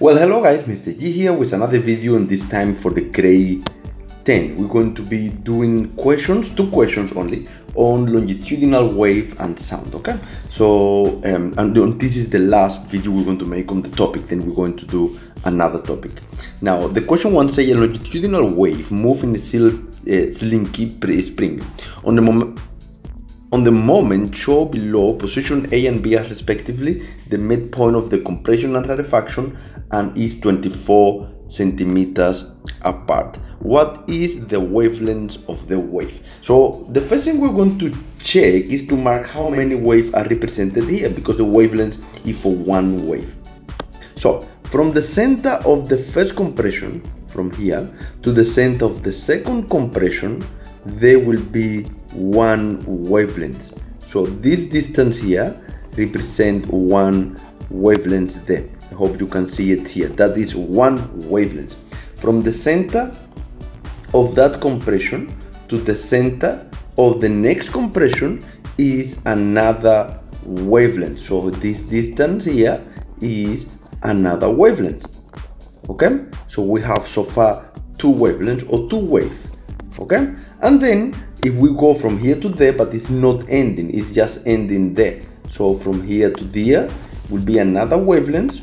Well, hello guys, Mr. G here with another video and this time for the grade 10. We're going to be doing questions, two questions only, on longitudinal wave and sound, okay? So, um, and this is the last video we're going to make on the topic, then we're going to do another topic. Now, the question one say a longitudinal wave move in a sil uh, slinky spring. On the moment on the moment, show below position A and B as respectively the midpoint of the compression and rarefaction and is 24 centimeters apart. What is the wavelength of the wave? So the first thing we're going to check is to mark how many waves are represented here because the wavelength is for one wave. So from the center of the first compression, from here, to the center of the second compression, there will be one wavelength. So this distance here represent one wavelength there. I hope you can see it here. That is one wavelength. From the center of that compression to the center of the next compression is another wavelength. So this distance here is another wavelength. Okay? So we have so far two wavelengths or two waves okay and then if we go from here to there but it's not ending it's just ending there so from here to there will be another wavelength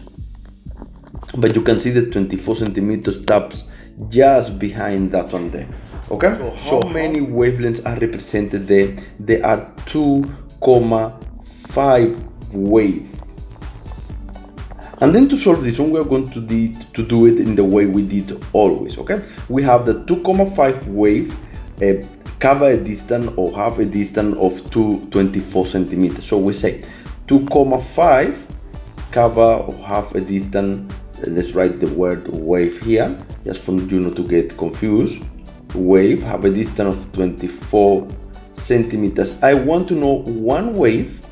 but you can see the 24 centimeter stops just behind that one there okay so how, so many wavelengths are represented there there are 2,5 wave and then to solve this one, we're going to, do, to do it in the way we did always, okay? We have the 2,5 wave uh, cover a distance or have a distance of 224 centimeters. So we say 2,5 cover or have a distance, let's write the word wave here, just for you not to get confused. Wave have a distance of 24 centimeters. I want to know one wave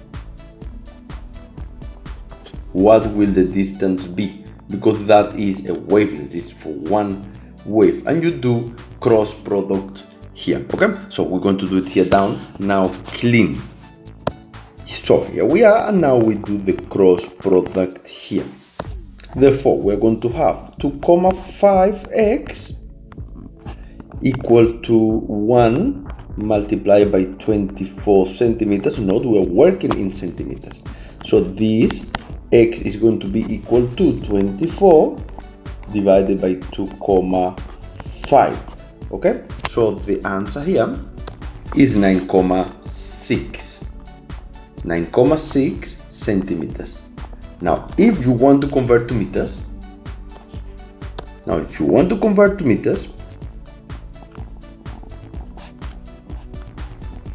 what will the distance be? Because that is a wavelength it's for one wave. And you do cross product here okay? So we're going to do it here down now clean. So here we are and now we do the cross product here therefore we're going to have 2 comma 5x equal to 1 multiplied by 24 centimeters. Note we're working in centimeters. So this x is going to be equal to 24 divided by 2 comma 5 okay? So the answer here is 9 comma 6 9 comma 6 centimeters now if you want to convert to meters now if you want to convert to meters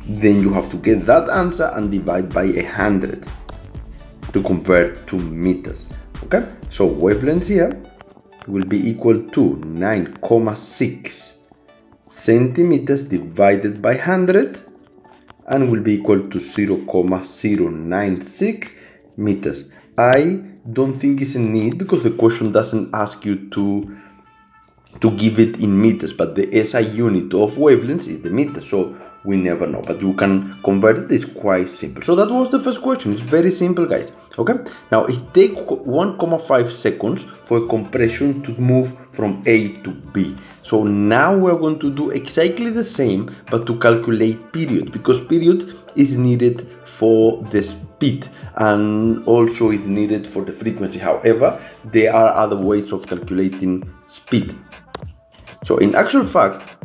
then you have to get that answer and divide by a hundred to convert to meters. Okay, so wavelength here will be equal to 9,6 centimeters divided by 100 and will be equal to 0,096 meters. I don't think it's a need because the question doesn't ask you to to give it in meters, but the SI unit of wavelengths is the meter. So we never know. But you can convert it it's quite simple. So that was the first question. It's very simple guys. Okay? Now it takes 1,5 seconds for compression to move from a to b. So now we're going to do exactly the same but to calculate period because period is needed for the speed and also is needed for the frequency. However there are other ways of calculating speed. So in actual fact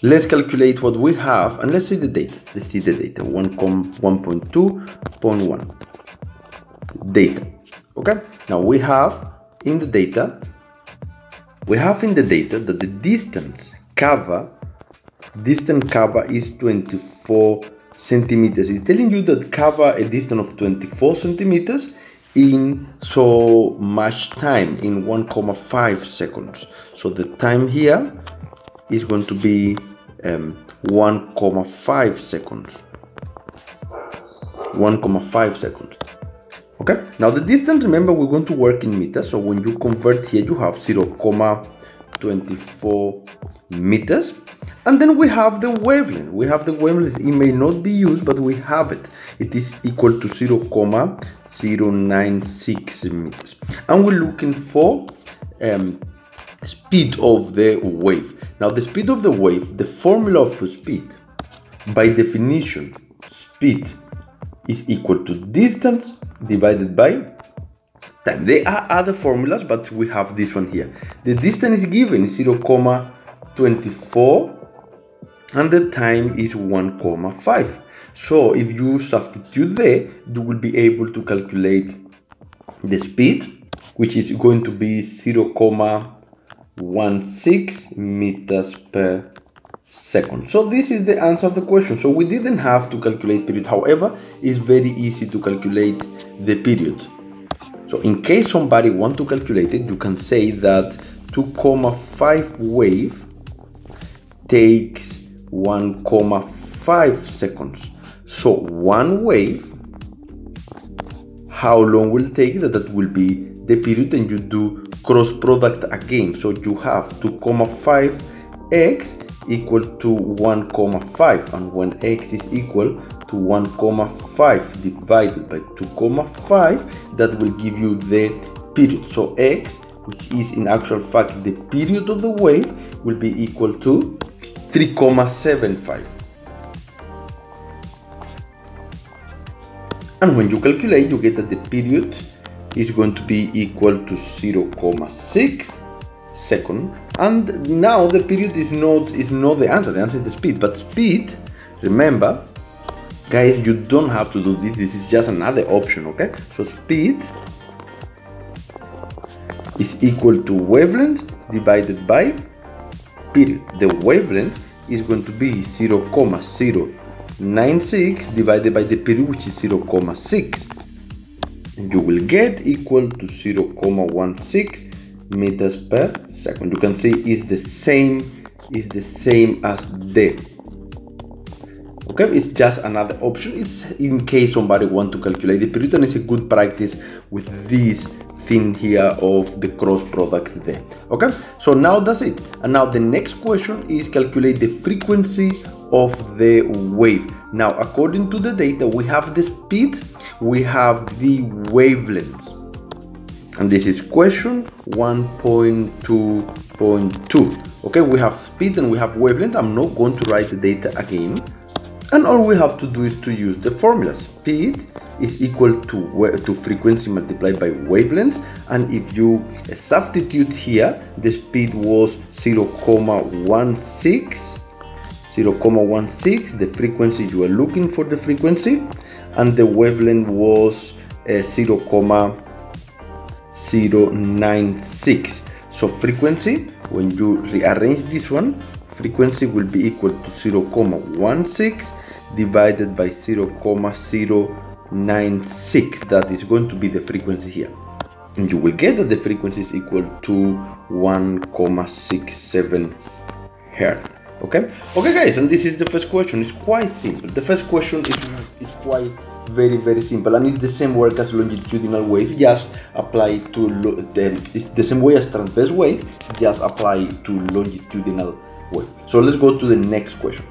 Let's calculate what we have and let's see the data. Let's see the data 1.2.1 data. Okay, now we have in the data, we have in the data that the distance cover, distance cover is 24 centimeters. It's telling you that cover a distance of 24 centimeters in so much time in 1,5 seconds. So the time here is going to be um, 1,5 seconds. 1,5 seconds. Okay? Now the distance remember we're going to work in meters. So when you convert here you have 0, 24 meters. And then we have the wavelength. We have the wavelength. It may not be used but we have it. It is equal to 0 0.096 meters. And we're looking for um, speed of the wave now the speed of the wave the formula of speed by definition speed is equal to distance divided by time. There are other formulas, but we have this one here. The distance is given 0, 24 and the time is 1, So if you substitute there, you will be able to calculate the speed, which is going to be 0, 0.16 meters per second. So this is the answer of the question. So we didn't have to calculate period. However, it's very easy to calculate the period. So in case somebody want to calculate it, you can say that 2,5 wave takes 1,5 seconds. So one wave, how long will take that? That will be the period and you do cross product again. So you have 2,5 x equal to 1,5 and when x is equal to 1,5 divided by 2,5 that will give you the period so x which is in actual fact the period of the wave will be equal to 3,75 and when you calculate you get that the period is going to be equal to 0, 0,6 second. And now the period is not is not the answer. The answer is the speed. But speed remember guys you don't have to do this. This is just another option okay? So speed is equal to wavelength divided by period. The wavelength is going to be 0 0.096 divided by the period which is 0 0.6 and you will get equal to 0 0.16 meters per second. You can see is the same is the same as the okay? It's just another option. It's in case somebody want to calculate the period and it's a good practice with this thing here of the cross product there okay? So now that's it. And now the next question is calculate the frequency of the wave now according to the data we have the speed we have the wavelength. And this is question 1.2.2 okay we have speed and we have wavelength. I'm not going to write the data again. And all we have to do is to use the formula. Speed is equal to to frequency multiplied by wavelength. And if you substitute here the speed was 0 0.16 0 0.16 the frequency you are looking for the frequency and the wavelength was uh, 0 0.096 so frequency when you rearrange this one frequency will be equal to 0 0.16 divided by 0 0.096 that is going to be the frequency here. And you will get that the frequency is equal to 1,67 hertz okay? Okay guys and this is the first question. It's quite simple. The first question is, is quite very very simple and it's the same work as longitudinal wave. Just apply to the, it's the same way as transverse wave just apply to longitudinal wave. So let's go to the next question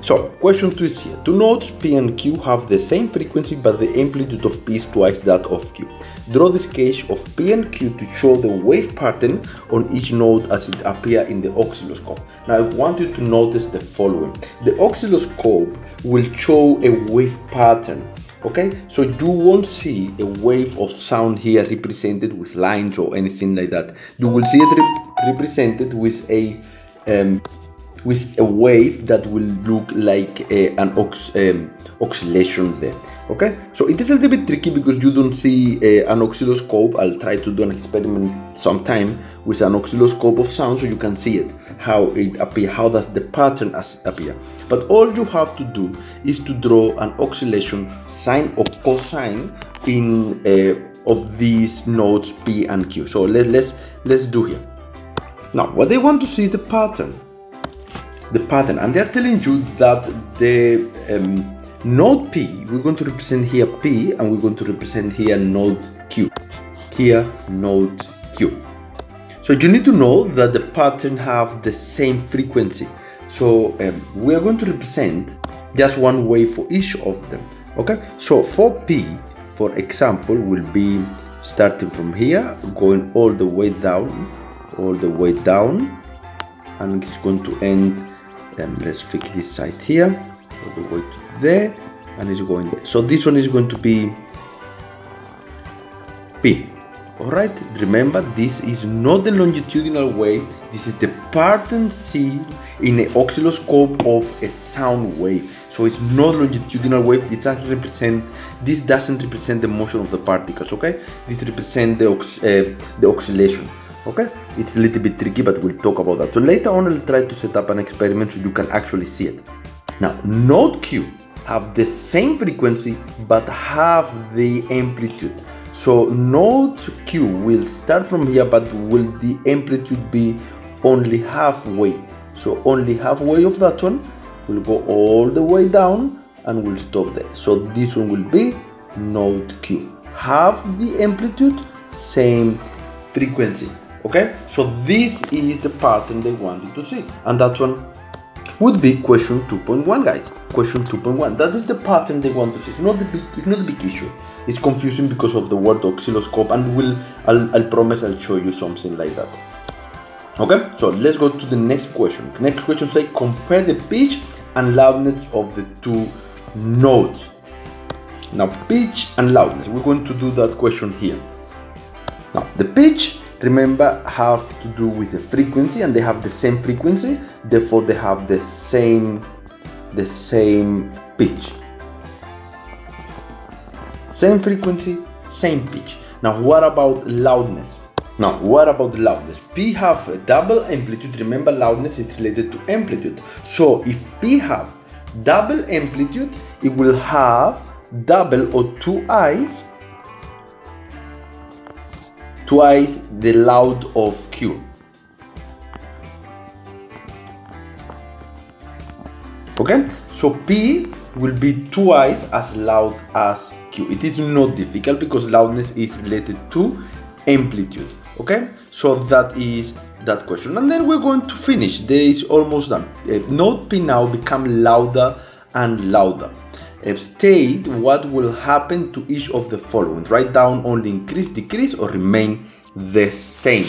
so, question 2 is here. Two nodes P and Q have the same frequency but the amplitude of P is twice that of Q. Draw the sketch of P and Q to show the wave pattern on each node as it appears in the oscilloscope. Now I want you to notice the following. The oscilloscope will show a wave pattern okay so you won't see a wave of sound here represented with lines or anything like that you will see it re represented with a um, with a wave that will look like a, an ox, um, oscillation there okay? So it is a little bit tricky because you don't see uh, an oscilloscope i'll try to do an experiment sometime with an oscilloscope of sound so you can see it how it appear how does the pattern as appear. But all you have to do is to draw an oscillation sine or cosine in uh, of these nodes p and q. So let, let's let's do here. Now what they want to see the pattern the pattern and they're telling you that the um, node P, we're going to represent here P and we're going to represent here node Q. Here node Q. So you need to know that the pattern have the same frequency. So um, we are going to represent just one wave for each of them. Okay, so for P, for example, will be starting from here, going all the way down, all the way down, and it's going to end. Um, let's fix this side here, all the way to there, and it's going there. So this one is going to be P. Alright, remember this is not the longitudinal wave, this is the pattern seen in an oscilloscope of a sound wave. So it's not longitudinal wave, this doesn't represent this doesn't represent the motion of the particles, okay? This represents the, uh, the oscillation. Okay, it's a little bit tricky, but we'll talk about that. So later on, I'll try to set up an experiment so you can actually see it. Now, node Q have the same frequency but have the amplitude. So node Q will start from here but will the amplitude be only halfway. So only halfway of that one will go all the way down and will stop there. So this one will be node Q. Half the amplitude, same frequency. Okay, so this is the pattern they wanted to see, and that one would be question 2.1, guys. Question 2.1. That is the pattern they want to see. It's not the big, it's not the big issue. It's confusing because of the word oscilloscope, and will I'll, I'll promise I'll show you something like that. Okay, so let's go to the next question. Next question say compare the pitch and loudness of the two notes. Now pitch and loudness. We're going to do that question here. Now the pitch remember have to do with the frequency and they have the same frequency therefore they have the same the same pitch same frequency, same pitch. Now what about loudness? Now what about loudness? P have a double amplitude. Remember loudness is related to amplitude. So if P have double amplitude, it will have double or two eyes twice the loud of Q. Okay, so P will be twice as loud as Q. it is not difficult because loudness is related to amplitude. Okay, so that is that question. And then we're going to finish. This is almost done. Uh, node P now become louder and louder. State what will happen to each of the following. Write down only increase, decrease, or remain the same.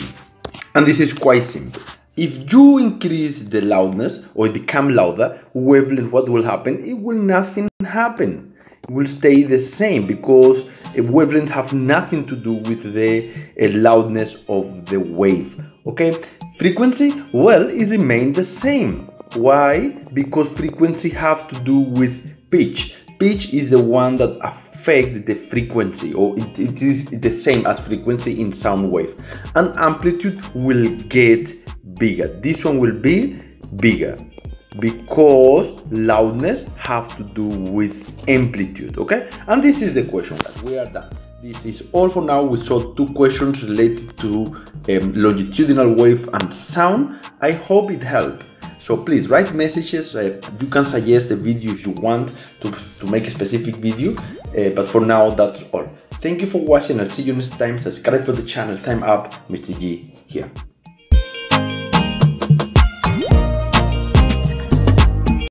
And this is quite simple. If you increase the loudness or it become louder, wavelength, what will happen? It will nothing happen It will stay the same because a wavelength have nothing to do with the uh, loudness of the wave okay frequency well it remains the same why because frequency have to do with pitch. Pitch is the one that affect the frequency or it, it is the same as frequency in sound wave. And amplitude will get bigger. This one will be bigger because loudness have to do with amplitude okay? And this is the question we are done. This is all for now. We saw two questions related to um, longitudinal wave and sound. I hope it helped so please write messages uh, you can suggest a video if you want to, to make a specific video uh, but for now that's all. Thank you for watching i'll see you next time. Subscribe for the channel. Time up mr g here